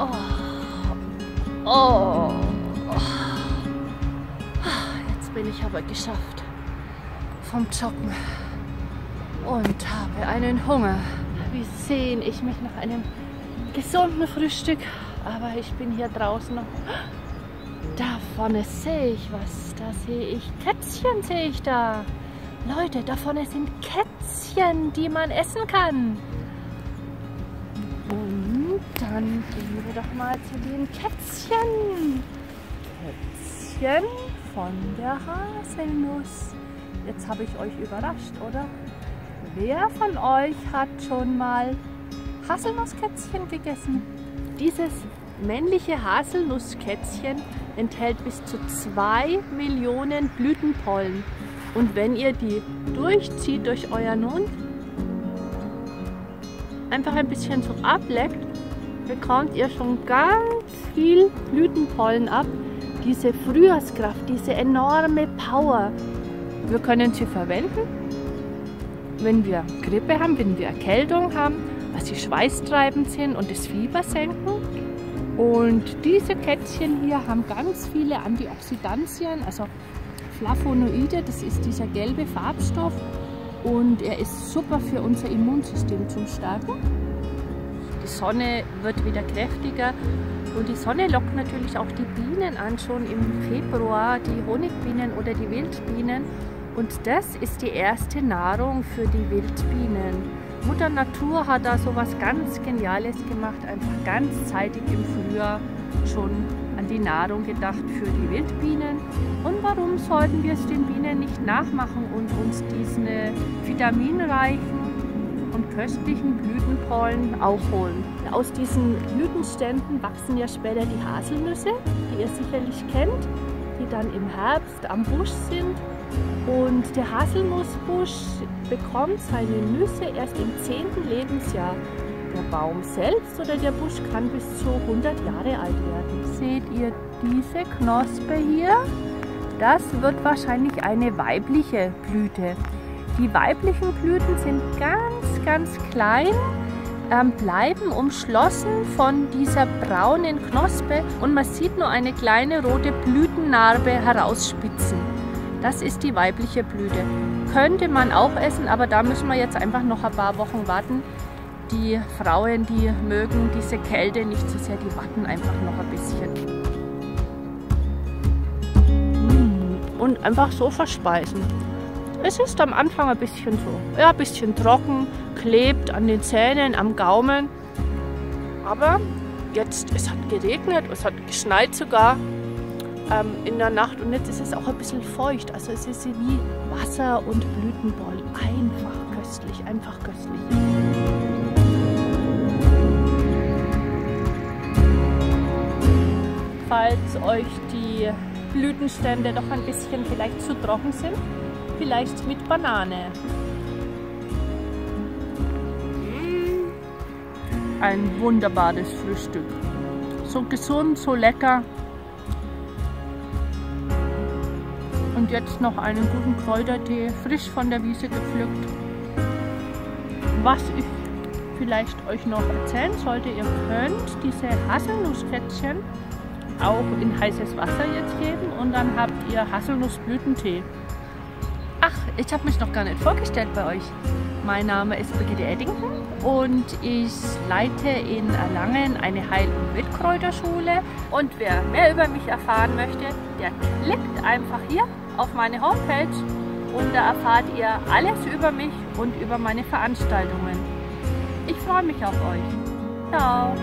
Oh. Oh. Jetzt bin ich aber geschafft vom Joggen und habe einen Hunger. Wie sehne ich mich nach einem gesunden Frühstück. Aber ich bin hier draußen noch. Da vorne sehe ich was. Da sehe ich Kätzchen, sehe ich da. Leute, da vorne sind Kätzchen, die man essen kann. Und dann gehen wir doch mal zu den Kätzchen. Kätzchen von der Haselnuss. Jetzt habe ich euch überrascht, oder? Wer von euch hat schon mal Haselnusskätzchen gegessen? Dieses männliche Haselnusskätzchen enthält bis zu 2 Millionen Blütenpollen. Und wenn ihr die durchzieht durch euren Mund, einfach ein bisschen so ableckt, bekommt ihr schon ganz viel Blütenpollen ab. Diese Frühjahrskraft, diese enorme Power. Wir können sie verwenden, wenn wir Grippe haben, wenn wir Erkältung haben, weil sie schweißtreibend sind und das Fieber senken. Und diese Kätzchen hier haben ganz viele Antioxidantien, also Flavonoide, das ist dieser gelbe Farbstoff und er ist super für unser Immunsystem zum Stärken. Die Sonne wird wieder kräftiger und die Sonne lockt natürlich auch die Bienen an, schon im Februar, die Honigbienen oder die Wildbienen. Und das ist die erste Nahrung für die Wildbienen. Mutter Natur hat da so was ganz Geniales gemacht, einfach ganzzeitig im Frühjahr schon an die Nahrung gedacht für die Wildbienen. Und warum sollten wir es den Bienen nicht nachmachen und uns diese vitaminreichen und köstlichen Blütenpollen auch holen? Aus diesen Blütenständen wachsen ja später die Haselnüsse, die ihr sicherlich kennt, die dann im Herbst am Busch sind. Und der Haselnussbusch bekommt seine Nüsse erst im 10. Lebensjahr. Der Baum selbst oder der Busch kann bis zu 100 Jahre alt werden. Seht ihr diese Knospe hier? Das wird wahrscheinlich eine weibliche Blüte. Die weiblichen Blüten sind ganz, ganz klein, ähm, bleiben umschlossen von dieser braunen Knospe und man sieht nur eine kleine rote Blütennarbe herausspitzen. Das ist die weibliche Blüte. Könnte man auch essen, aber da müssen wir jetzt einfach noch ein paar Wochen warten, die Frauen, die mögen diese Kälte nicht so sehr, die warten einfach noch ein bisschen. Mm, und einfach so verspeisen. Es ist am Anfang ein bisschen so, ja, ein bisschen trocken, klebt an den Zähnen, am Gaumen. Aber jetzt, es hat geregnet, es hat geschneit sogar ähm, in der Nacht und jetzt ist es auch ein bisschen feucht. Also es ist wie Wasser und Blütenball. Einfach köstlich, einfach köstlich. falls euch die Blütenstände doch ein bisschen vielleicht zu trocken sind, vielleicht mit Banane. Ein wunderbares Frühstück. So gesund, so lecker. Und jetzt noch einen guten Kräutertee, frisch von der Wiese gepflückt. Was ich vielleicht euch noch erzählen sollte, ihr könnt diese Haselnusskätzchen auch in heißes Wasser jetzt geben und dann habt ihr Haselnussblütentee. Ach, ich habe mich noch gar nicht vorgestellt bei euch. Mein Name ist Brigitte Eddington und ich leite in Erlangen eine Heil- und Wildkräuterschule. Und wer mehr über mich erfahren möchte, der klickt einfach hier auf meine Homepage und da erfahrt ihr alles über mich und über meine Veranstaltungen. Ich freue mich auf euch. Ciao!